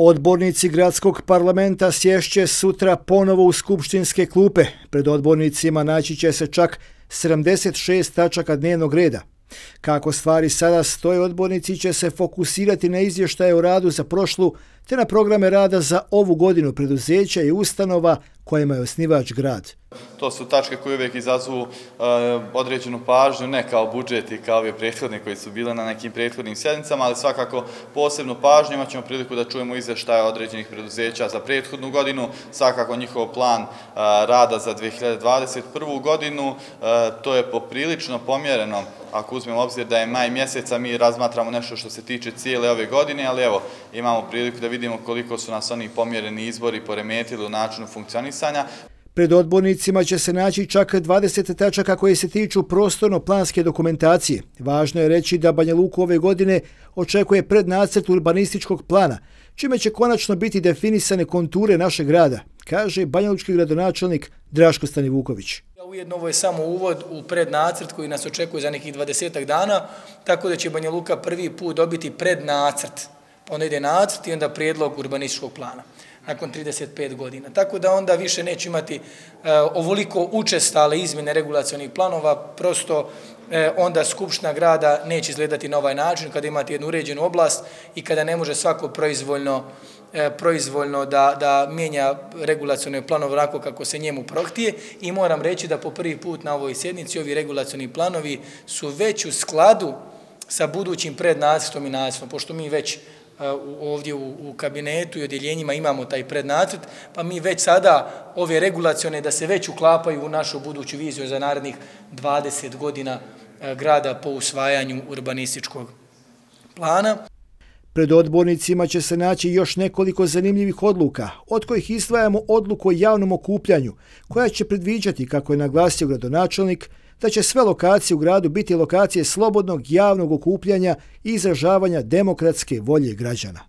Odbornici gradskog parlamenta sješće sutra ponovo u skupštinske klupe. Pred odbornicima naći će se čak 76 tačaka dnevnog reda. Kako stvari sada stoje, odbornici će se fokusirati na izvještaje o radu za prošlu te na programe rada za ovu godinu preduzeća i ustanova kojima je osnivač grad. To su tačke koje uvijek izazovu uh, e, određenu pažnju, ne kao budžeti, kao ove prethodne koji su bile na nekim prethodnim sjednicama, ali svakako posebnu pažnju imat ćemo priliku da čujemo izveštaje određenih preduzeća za prethodnu godinu, svakako njihov plan uh, rada za 2021. godinu. Uh, to je poprilično pomjereno, ako uzmemo obzir da je maj mjeseca, mi razmatramo nešto što se tiče cijele ove godine, ali evo, imamo priliku da vidimo koliko su nas oni pomjereni izbori poremetili u načinu funkcionisanja. Pred odbornicima će se naći čak 20 tačaka koje se tiču prostorno-planske dokumentacije. Važno je reći da Banja Luku ove godine očekuje prednacrt urbanističkog plana, čime će konačno biti definisane konture našeg grada, kaže banjalučki gradonačelnik Draško Stanivuković. Ujedno ovo je samo uvod u prednacrt koji nas očekuje za nekih 20 dana, tako da će Banja Luka prvi put dobiti prednacrt onda ide nacrt i onda prijedlog urbanističkog plana nakon 35 godina. Tako da onda više neće imati e, ovoliko učestale izmjene regulacijonih planova, prosto e, onda Skupština grada neće izgledati na ovaj način kada imate jednu uređenu oblast i kada ne može svako proizvoljno e, proizvoljno da, da mijenja regulacijone planove onako kako se njemu prohtije i moram reći da po prvi put na ovoj sjednici ovi regulacijoni planovi su već u skladu sa budućim prednacrtom i nacrtom, pošto mi već ovdje u, u kabinetu i odjeljenjima imamo taj prednacrt, pa mi već sada ove regulacione da se već uklapaju u našu buduću viziju za narednih 20 godina grada po usvajanju urbanističkog plana. Pred odbornicima će se naći još nekoliko zanimljivih odluka, od kojih izdvajamo odluku o javnom okupljanju, koja će predviđati, kako je naglasio gradonačelnik, da će sve lokacije u gradu biti lokacije slobodnog javnog okupljanja i izražavanja demokratske volje građana.